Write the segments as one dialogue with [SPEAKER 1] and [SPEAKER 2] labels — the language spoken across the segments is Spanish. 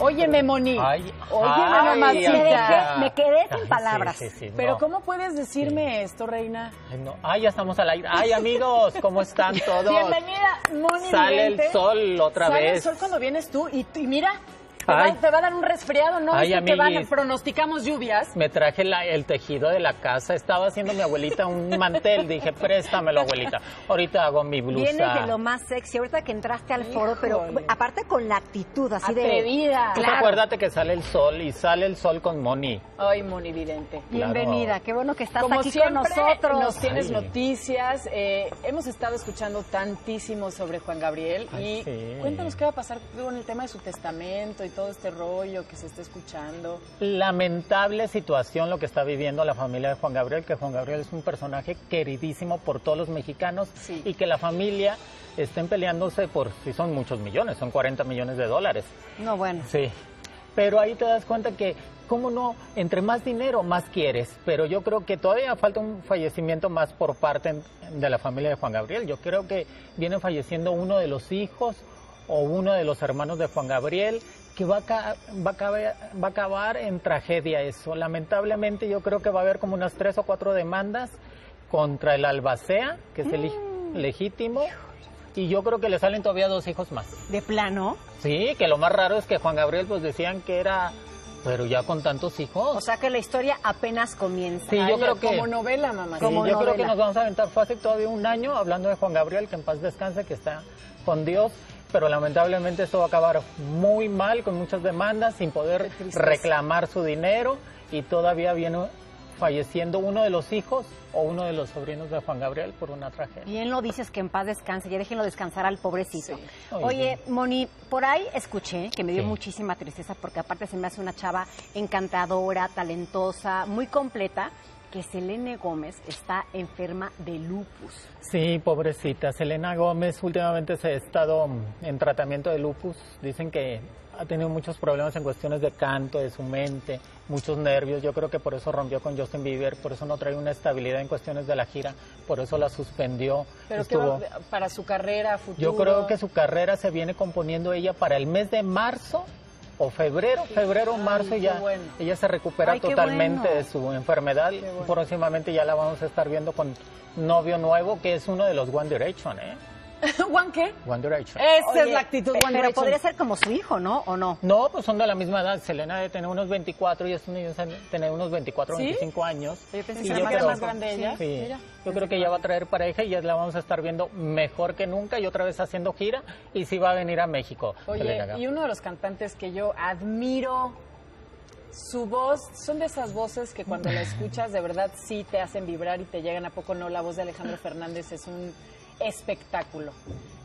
[SPEAKER 1] Óyeme, Moni.
[SPEAKER 2] Ay,
[SPEAKER 1] Óyeme,
[SPEAKER 2] ay,
[SPEAKER 1] mamacita.
[SPEAKER 3] Me, dejé- me quedé sin
[SPEAKER 2] sí,
[SPEAKER 3] palabras.
[SPEAKER 2] sí, sí,
[SPEAKER 1] Pero
[SPEAKER 2] no.
[SPEAKER 1] ¿cómo puedes decirme esto, reina?
[SPEAKER 2] Ay, no. Ay, ya estamos al aire. Ay, amigos, ¿cómo están todos?
[SPEAKER 1] Bienvenida, Moni.
[SPEAKER 2] Sale el sol otra
[SPEAKER 1] Sale
[SPEAKER 2] vez.
[SPEAKER 1] el sol cuando vienes tú y, y mira, te va, te a dar un resfriado, ¿no?
[SPEAKER 2] Ay,
[SPEAKER 1] ¿Viste que van,
[SPEAKER 2] amiguis.
[SPEAKER 1] pronosticamos lluvias.
[SPEAKER 2] Me traje la- el tejido de la casa. Estaba haciendo mi abuelita un mantel. Dije, préstamelo, abuelita. Ahorita hago mi blusa.
[SPEAKER 3] Vienes de lo más sexy, ahorita que entraste al foro, pero aparte con la actitud así
[SPEAKER 1] Atrevida.
[SPEAKER 3] de...
[SPEAKER 2] Pues Acuérdate que sale el sol y sale el sol con Moni.
[SPEAKER 1] Ay, Moni Vidente.
[SPEAKER 3] Bienvenida, qué bueno que estás
[SPEAKER 1] Como
[SPEAKER 3] aquí
[SPEAKER 1] siempre,
[SPEAKER 3] con nosotros.
[SPEAKER 1] nos tienes
[SPEAKER 2] Ay.
[SPEAKER 1] noticias. eh, hemos estado escuchando tantísimo sobre Juan Gabriel
[SPEAKER 2] Ay,
[SPEAKER 1] y
[SPEAKER 2] sí.
[SPEAKER 1] cuéntanos qué va a pasar con el tema de su testamento y todo este rollo que se está escuchando.
[SPEAKER 2] Lamentable situación lo que está viviendo la familia de Juan Gabriel, que Juan Gabriel es un personaje queridísimo por todos los mexicanos
[SPEAKER 1] Sí.
[SPEAKER 2] y que la familia estén peleándose por, si son muchos millones, son 40 millones de dólares.
[SPEAKER 3] No, bueno.
[SPEAKER 2] Sí, pero ahí te das cuenta que, ¿cómo no? Entre más dinero, más quieres. Pero yo creo que todavía falta un fallecimiento más por parte de la familia de Juan Gabriel. Yo creo que viene falleciendo uno de los hijos o uno de los hermanos de Juan Gabriel que va a, va a va a acabar en tragedia eso. Lamentablemente yo creo que va a haber como unas tres o cuatro demandas contra el albacea, que es el hijo legítimo, y yo creo que le salen todavía dos hijos más.
[SPEAKER 3] De plano.
[SPEAKER 2] Sí, que lo más raro es que Juan Gabriel pues decían que era, pero ya con tantos hijos.
[SPEAKER 3] O sea que la historia apenas comienza.
[SPEAKER 2] Sí, yo
[SPEAKER 1] Ay,
[SPEAKER 2] creo que-
[SPEAKER 1] Como novela, mamá.
[SPEAKER 2] Sí,
[SPEAKER 3] como
[SPEAKER 2] yo creo que nos vamos a aventar fácil todavía un año hablando de Juan Gabriel, que en paz descanse, que está con Dios, pero lamentablemente esto va a acabar muy mal, con muchas demandas, sin poder reclamar su dinero y todavía viene falleciendo uno de los hijos o uno de los sobrinos de Juan Gabriel por una tragedia.
[SPEAKER 3] Bien lo dices que en paz descanse, ya déjenlo descansar al pobrecito.
[SPEAKER 1] Sí.
[SPEAKER 3] Oye, Moni, por ahí escuché que me dio
[SPEAKER 2] Sí.
[SPEAKER 3] muchísima tristeza porque aparte se me hace una chava encantadora, talentosa, muy completa, que Selene Gómez está enferma de lupus.
[SPEAKER 2] Sí, pobrecita. Selena Gómez últimamente se ha estado en tratamiento de lupus. Dicen que ha tenido muchos problemas en cuestiones de canto, de su mente, muchos nervios. Yo creo que por eso rompió con Justin Bieber, por eso no trae una estabilidad en cuestiones de la gira, por eso la suspendió.
[SPEAKER 1] Pero ¿qué
[SPEAKER 2] Estuvo-
[SPEAKER 1] va para su carrera futuro?
[SPEAKER 2] Yo creo que su carrera se viene componiendo ella para el mes de marzo o febrero, febrero o
[SPEAKER 1] Ay,
[SPEAKER 2] marzo
[SPEAKER 1] qué
[SPEAKER 2] ya
[SPEAKER 1] bueno.
[SPEAKER 2] ella se recupera
[SPEAKER 3] Ay, qué
[SPEAKER 2] totalmente
[SPEAKER 3] bueno.
[SPEAKER 2] de su enfermedad.
[SPEAKER 1] bueno.
[SPEAKER 2] Próximamente ya la vamos a estar viendo con novio nuevo que es uno de los One Direction, ¿eh?
[SPEAKER 1] ¿Juan qué?
[SPEAKER 2] One Direction.
[SPEAKER 1] Esa
[SPEAKER 3] Oye,
[SPEAKER 1] es la actitud One
[SPEAKER 3] Pero
[SPEAKER 1] Direction.
[SPEAKER 3] podría ser como su hijo, ¿no? ¿O no?
[SPEAKER 2] No, pues son de la misma edad. Selena debe tener unos 24 y estos niños deben tener unos 24 o
[SPEAKER 1] ¿Sí?
[SPEAKER 2] 25 años.
[SPEAKER 3] Yo pensé que
[SPEAKER 2] yo
[SPEAKER 3] era
[SPEAKER 2] creo-
[SPEAKER 3] más
[SPEAKER 1] grande ella.
[SPEAKER 2] Sí,
[SPEAKER 1] Mira.
[SPEAKER 2] yo creo que ella va a traer pareja y ya la vamos a estar viendo mejor que nunca y otra vez haciendo gira y sí va a venir a México.
[SPEAKER 1] Oye, y uno de los cantantes que yo admiro, su voz, son de esas voces que cuando la escuchas de verdad sí te hacen vibrar y te llegan a poco no. La voz de Alejandro Fernández es un espectáculo.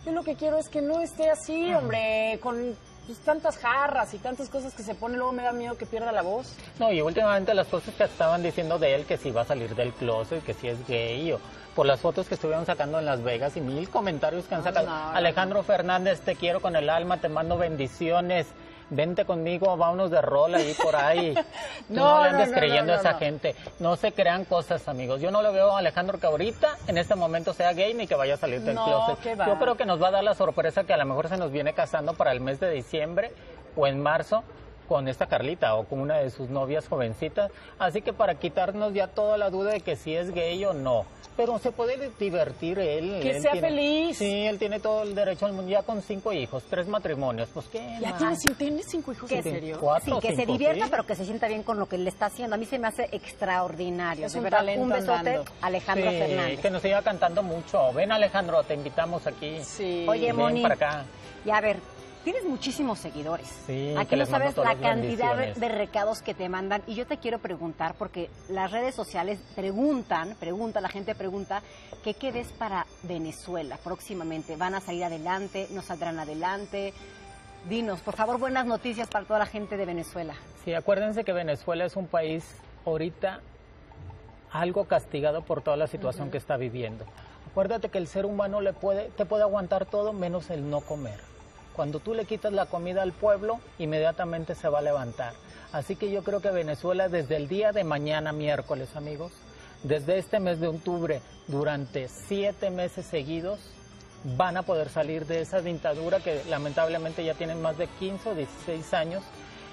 [SPEAKER 1] Yo lo que quiero es que no esté así, hombre, con pues, tantas jarras y tantas cosas que se pone, luego me da miedo que pierda la voz.
[SPEAKER 2] No, y últimamente las cosas que estaban diciendo de él, que si va a salir del closet, que si es gay, o por las fotos que estuvieron sacando en Las Vegas y mil comentarios que han
[SPEAKER 1] No,
[SPEAKER 2] sacado.
[SPEAKER 1] no, no.
[SPEAKER 2] Alejandro Fernández, te quiero con el alma, te mando bendiciones. Vente conmigo, vámonos de rol ahí por ahí. Tú
[SPEAKER 1] No,
[SPEAKER 2] no, le
[SPEAKER 1] no,
[SPEAKER 2] andes
[SPEAKER 1] no,
[SPEAKER 2] creyendo
[SPEAKER 1] no,
[SPEAKER 2] a esa
[SPEAKER 1] no.
[SPEAKER 2] gente. No se crean cosas, amigos. Yo no lo veo a Alejandro que ahorita, en este momento, sea gay ni que vaya a salir del
[SPEAKER 1] No,
[SPEAKER 2] closet. Yo creo que nos va a dar la sorpresa que a lo mejor se nos viene casando para el mes de diciembre o en marzo con esta Carlita o con una de sus novias jovencitas. Así que para quitarnos ya toda la duda de que si es gay o no. Pero se puede divertir él.
[SPEAKER 1] Que
[SPEAKER 2] él
[SPEAKER 1] sea
[SPEAKER 2] tiene-
[SPEAKER 1] feliz.
[SPEAKER 2] Sí, él tiene todo el derecho al mundo, ya con cinco hijos, tres matrimonios. Pues qué
[SPEAKER 1] ¿Ya
[SPEAKER 2] más?
[SPEAKER 1] tienes, tienes cinco hijos?
[SPEAKER 3] Que
[SPEAKER 1] ¿En
[SPEAKER 3] sí.
[SPEAKER 1] serio?
[SPEAKER 2] Cuatro,
[SPEAKER 3] Sí, que se divierta,
[SPEAKER 2] sí.
[SPEAKER 3] pero que se sienta bien con lo que le está haciendo. A mí se me hace extraordinario.
[SPEAKER 1] Es
[SPEAKER 3] de
[SPEAKER 1] un
[SPEAKER 3] verdad,
[SPEAKER 1] talento
[SPEAKER 3] un besote,
[SPEAKER 1] andando.
[SPEAKER 3] Alejandro
[SPEAKER 2] Sí,
[SPEAKER 3] Fernández.
[SPEAKER 2] que nos siga cantando mucho. Ven Alejandro, te invitamos aquí.
[SPEAKER 1] Sí.
[SPEAKER 3] Oye,
[SPEAKER 2] Ven
[SPEAKER 3] Moni.
[SPEAKER 2] para acá.
[SPEAKER 3] Y a ver, tienes muchísimos seguidores.
[SPEAKER 2] Sí,
[SPEAKER 3] Aquí no sabes la cantidad de, recados que te mandan. Y yo te quiero preguntar, porque las redes sociales preguntan, pregunta, la gente pregunta, que qué ves para Venezuela próximamente. ¿Van a salir adelante? ¿No saldrán adelante? Dinos, por favor, buenas noticias para toda la gente de Venezuela.
[SPEAKER 2] Sí, acuérdense que Venezuela es un país ahorita algo castigado por toda la situación que está viviendo. Acuérdate que el ser humano le puede, te puede aguantar todo menos el no comer. Cuando tú le quitas la comida al pueblo, inmediatamente se va a levantar. Así que yo creo que Venezuela desde el día de mañana, miércoles, amigos, desde este mes de octubre, durante siete meses seguidos, van a poder salir de esa dictadura que lamentablemente ya tienen más de 15 o 16 años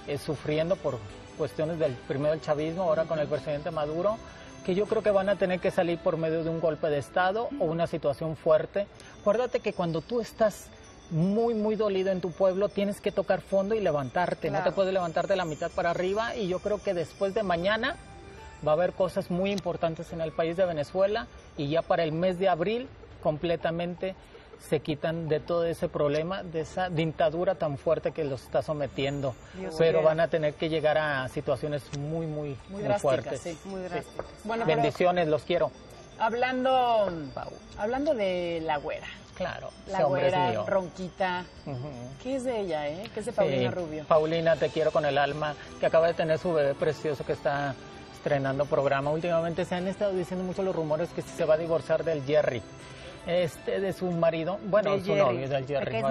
[SPEAKER 2] eh, sufriendo por cuestiones del primero el chavismo, ahora con el presidente Maduro, que yo creo que van a tener que salir por medio de un golpe de Estado o una situación fuerte. Acuérdate que cuando tú estás muy, muy dolido en tu pueblo, tienes que tocar fondo y levantarte. No te puedes levantar de la mitad para arriba y yo creo que después de mañana va a haber cosas muy importantes en el país de Venezuela y ya para el mes de abril completamente se quitan de todo ese problema, de esa dictadura tan fuerte que los está sometiendo. Pero van a tener que llegar a situaciones muy, muy, muy, fuertes.
[SPEAKER 3] Sí, muy drásticas.
[SPEAKER 2] Bueno, Bendiciones, los quiero.
[SPEAKER 1] Hablando, hablando de la güera.
[SPEAKER 2] Claro,
[SPEAKER 1] la güera, ronquita. ¿Qué es de ella, eh? ¿Qué es de Paulina Rubio?
[SPEAKER 2] Paulina, te quiero con el alma, que acaba de tener su bebé precioso que está estrenando programa. Últimamente se han estado diciendo mucho los rumores que se va a divorciar del Jerry este de su marido, bueno, su novio, del Jerry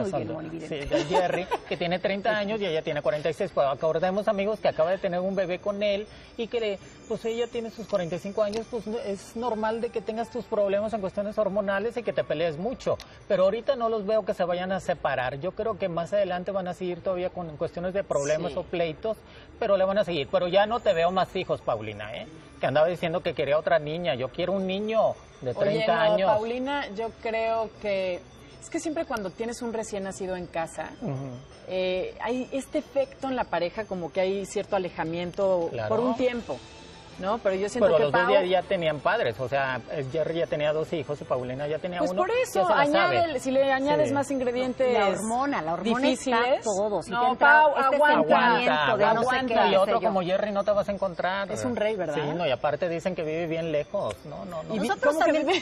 [SPEAKER 2] sí, del Jerry, que tiene 30 años y ella tiene 46. Pues acordemos, amigos, que acaba de tener un bebé con él y que pues ella tiene sus 45 años, pues es normal de que tengas tus problemas en cuestiones hormonales y que te pelees mucho. Pero ahorita no los veo que se vayan a separar. Yo creo que más adelante van a seguir todavía con cuestiones de problemas o pleitos, pero le van a seguir. Pero ya no te veo más hijos, Paulina, ¿eh? Que andaba diciendo que quería otra niña. Yo quiero un niño de 30
[SPEAKER 1] Oye, no,
[SPEAKER 2] años.
[SPEAKER 1] Paulina, yo creo que es que siempre cuando tienes un recién nacido en casa, eh, hay este efecto en la pareja como que hay cierto alejamiento por un tiempo. ¿No? Pero yo siento
[SPEAKER 2] que los dos ya, tenían padres, o sea, Jerry ya tenía dos hijos y Paulina ya tenía
[SPEAKER 1] pues
[SPEAKER 2] uno.
[SPEAKER 1] Pues por eso, añade, si le añades más ingredientes
[SPEAKER 3] La hormona, la hormona difíciles, está todo. Si
[SPEAKER 1] no, Pau, este aguanta,
[SPEAKER 2] aguanta. y otro como Jerry no te vas a encontrar.
[SPEAKER 1] Es un rey, ¿verdad?
[SPEAKER 2] Sí, no, y aparte dicen que vive bien lejos, no, no, no.
[SPEAKER 1] Y nosotros también...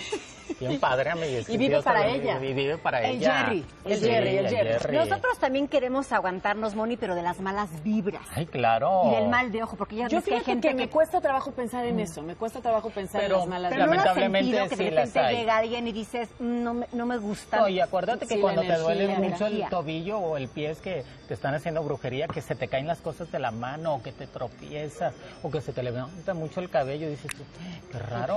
[SPEAKER 2] Bien padre,
[SPEAKER 1] Y vive para ella.
[SPEAKER 2] Y vive para
[SPEAKER 3] el
[SPEAKER 2] ella.
[SPEAKER 3] Jerry.
[SPEAKER 1] El Jerry, el Jerry.
[SPEAKER 3] Nosotros también queremos aguantarnos, Moni, pero de las malas vibras.
[SPEAKER 2] Ay, claro.
[SPEAKER 3] Y del mal de ojo, porque ya
[SPEAKER 1] Yo
[SPEAKER 3] que hay gente
[SPEAKER 1] que me cuesta trabajo pensar en eso me cuesta trabajo pensar en las malas
[SPEAKER 3] pero
[SPEAKER 2] lamentablemente
[SPEAKER 3] no has que de repente llega alguien y dices mm, no me, no me gusta
[SPEAKER 2] Oye, acuérdate que cuando te duele mucho el tobillo o el pie es que te están haciendo brujería que se te caen las cosas de la mano o que te tropiezas o que se te levanta mucho el cabello y dices tú qué raro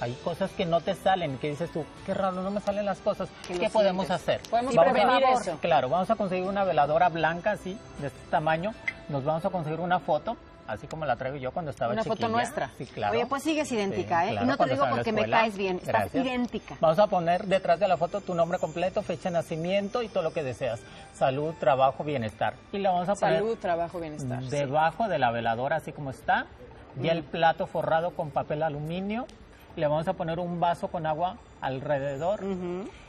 [SPEAKER 2] hay cosas que no te salen que dices tú qué raro no me salen las cosas qué, podemos hacer
[SPEAKER 1] podemos prevenir eso.
[SPEAKER 2] Claro vamos a conseguir una veladora blanca así de este tamaño. Nos vamos a conseguir una foto así como la traigo yo cuando estaba
[SPEAKER 1] Una foto nuestra.
[SPEAKER 2] Sí, claro.
[SPEAKER 3] Oye, pues sigues idéntica, ¿eh? y no te digo porque me caes bien, estás idéntica.
[SPEAKER 2] Vamos a poner detrás de la foto tu nombre completo, fecha de nacimiento y todo lo que deseas. Salud, trabajo, bienestar. Y la vamos a poner...
[SPEAKER 1] Salud, trabajo, bienestar.
[SPEAKER 2] Debajo de la veladora, así como está. Y el mm. plato forrado con papel aluminio. Le vamos a poner un vaso con agua alrededor.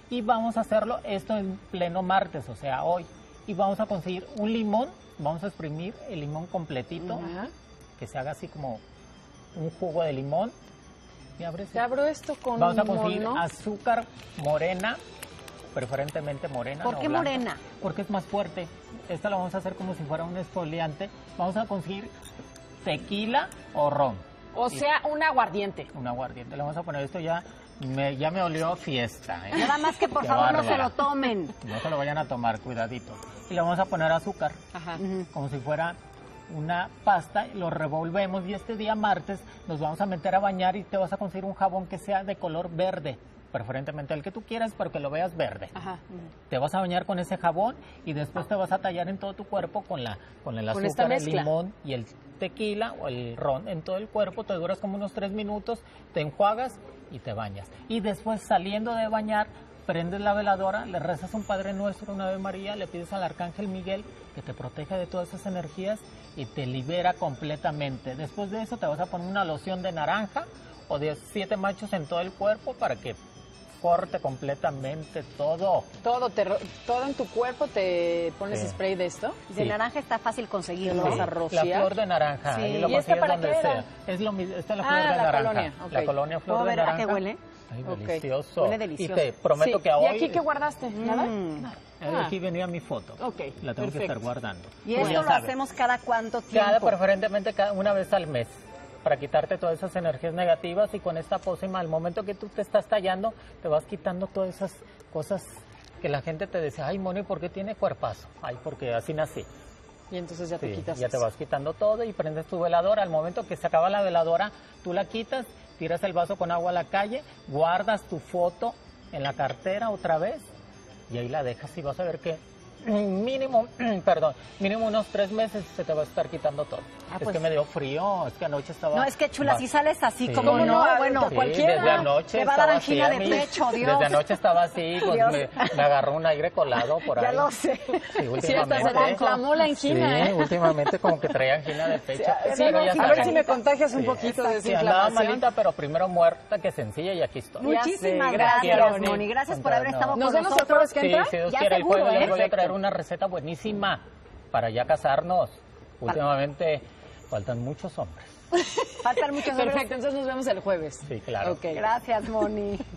[SPEAKER 2] Y vamos a hacerlo esto en pleno martes, o sea, hoy. Y vamos a conseguir un limón vamos a exprimir el limón completito, que se haga así como un jugo de limón.
[SPEAKER 1] Y Te abro esto con
[SPEAKER 2] Vamos a conseguir azúcar morena, preferentemente morena.
[SPEAKER 3] ¿Por qué morena?
[SPEAKER 2] Porque es más fuerte. Esta la vamos a hacer como si fuera un esfoliante. Vamos a conseguir tequila o ron.
[SPEAKER 1] O sea, un aguardiente.
[SPEAKER 2] Un aguardiente. Le vamos a poner esto ya me, ya me olió fiesta. ¿eh?
[SPEAKER 3] Nada más que por favor no se lo tomen.
[SPEAKER 2] No se lo vayan a tomar, cuidadito. Y le vamos a poner azúcar, como si fuera una pasta, lo revolvemos y este día martes nos vamos a meter a bañar y te vas a conseguir un jabón que sea de color verde preferentemente el que tú quieras, pero que lo veas verde. Te vas a bañar con ese jabón y después te vas a tallar en todo tu cuerpo con la con el azúcar, el limón y el tequila o el ron en todo el cuerpo. Te duras como unos tres minutos, te enjuagas y te bañas. Y después saliendo de bañar, prendes la veladora, le rezas un Padre Nuestro, una Ave María, le pides al Arcángel Miguel que te proteja de todas esas energías y te libera completamente. Después de eso te vas a poner una loción de naranja o de siete machos en todo el cuerpo para que corte completamente todo.
[SPEAKER 1] Todo, todo en tu cuerpo te pones spray de esto.
[SPEAKER 3] De naranja está fácil conseguirlo.
[SPEAKER 2] Sí. La flor de naranja. Sí. lo ¿Y esta para donde sea. Es lo mismo, esta es la flor
[SPEAKER 1] ah,
[SPEAKER 2] de
[SPEAKER 1] la
[SPEAKER 2] naranja.
[SPEAKER 1] Colonia.
[SPEAKER 2] La colonia flor de naranja.
[SPEAKER 3] ¿A qué huele?
[SPEAKER 2] Ay, delicioso.
[SPEAKER 3] Huele delicioso.
[SPEAKER 2] Y te prometo que hoy...
[SPEAKER 1] ¿Y aquí qué guardaste? ¿Nada?
[SPEAKER 2] Mm. Ah. Aquí venía mi foto.
[SPEAKER 1] Ok,
[SPEAKER 2] La tengo que estar guardando.
[SPEAKER 3] ¿Y esto lo hacemos cada cuánto tiempo?
[SPEAKER 2] Cada, preferentemente cada, una vez al mes para quitarte todas esas energías negativas y con esta pócima, al momento que tú te estás tallando, te vas quitando todas esas cosas que la gente te dice, ay, Moni, ¿por qué tiene cuerpazo? Ay, porque así nací.
[SPEAKER 1] Y entonces ya te quitas.
[SPEAKER 2] Ya te vas quitando todo y prendes tu veladora. Al momento que se acaba la veladora, tú la quitas, tiras el vaso con agua a la calle, guardas tu foto en la cartera otra vez y ahí la dejas y vas a ver que mínimo, perdón, mínimo unos tres meses se te va a estar quitando todo.
[SPEAKER 3] Ah,
[SPEAKER 2] es
[SPEAKER 3] pues-
[SPEAKER 2] que me dio frío, es que anoche estaba...
[SPEAKER 3] No, es que chula, si sales así
[SPEAKER 2] Sí.
[SPEAKER 3] como
[SPEAKER 1] ¿Cómo
[SPEAKER 3] no,
[SPEAKER 1] no?
[SPEAKER 3] bueno,
[SPEAKER 1] Sí, cualquiera.
[SPEAKER 2] Desde anoche
[SPEAKER 3] Te va a dar angina de pecho, Dios.
[SPEAKER 2] Desde anoche estaba así, pues me, me agarró un aire colado por ahí.
[SPEAKER 3] ya lo sé.
[SPEAKER 2] Sí,
[SPEAKER 1] Sí, hasta se
[SPEAKER 2] últimamente.
[SPEAKER 1] te inflamó la angina,
[SPEAKER 2] Sí,
[SPEAKER 1] ¿eh?
[SPEAKER 2] últimamente como que traía angina de pecho.
[SPEAKER 1] Sí, a ver si me contagias un poquito de esa
[SPEAKER 2] Sí, andaba malita, pero primero muerta que sencilla y aquí estoy.
[SPEAKER 3] Muchísimas gracias,
[SPEAKER 1] gracias,
[SPEAKER 3] Moni. Gracias por haber estado
[SPEAKER 1] ¿Nos
[SPEAKER 3] con
[SPEAKER 1] vemos el
[SPEAKER 3] nosotros.
[SPEAKER 1] jueves que
[SPEAKER 2] Sí,
[SPEAKER 1] entra?
[SPEAKER 2] si Dios
[SPEAKER 3] Ya
[SPEAKER 2] quiere, el
[SPEAKER 3] seguro,
[SPEAKER 2] jueves les
[SPEAKER 3] ¿eh? Perfecto.
[SPEAKER 2] una receta buenísima para ya casarnos. Últimamente faltan muchos hombres.
[SPEAKER 3] Faltan muchos hombres.
[SPEAKER 1] Perfecto, entonces nos vemos el jueves.
[SPEAKER 2] Sí, claro.
[SPEAKER 1] Ok.
[SPEAKER 3] Gracias, Moni.